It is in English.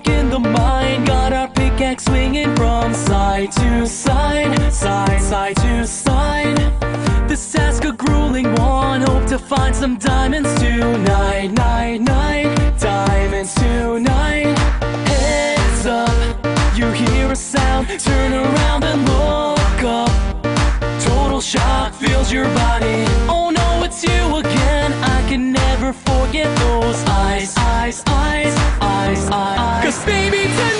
back in the mine, got our pickaxe swinging from side to side, side, side to side. This task a grueling one, hope to find some diamonds tonight, night, night, diamonds tonight. Heads up, you hear a sound, turn around and look up. Total shock fills your body. Cause baby, tonight,